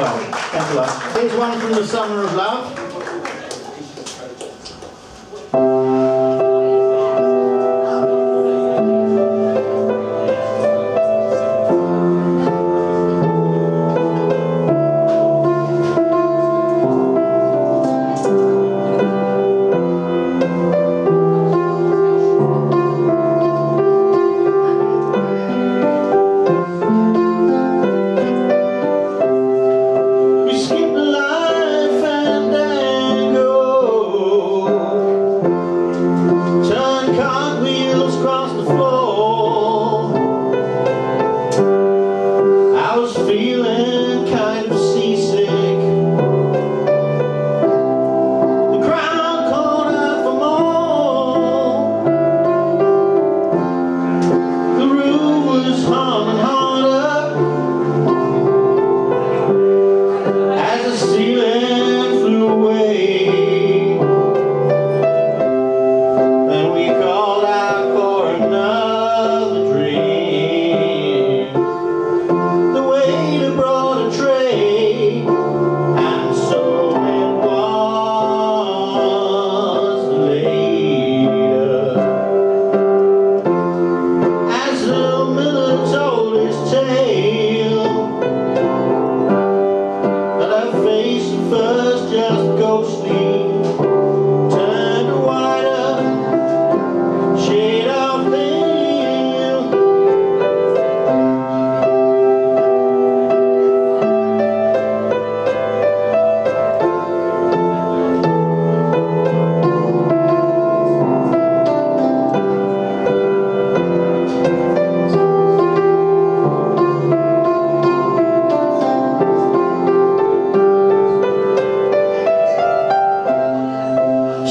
Here's one from the Summer of Love. Ghost.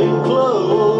clothes. close.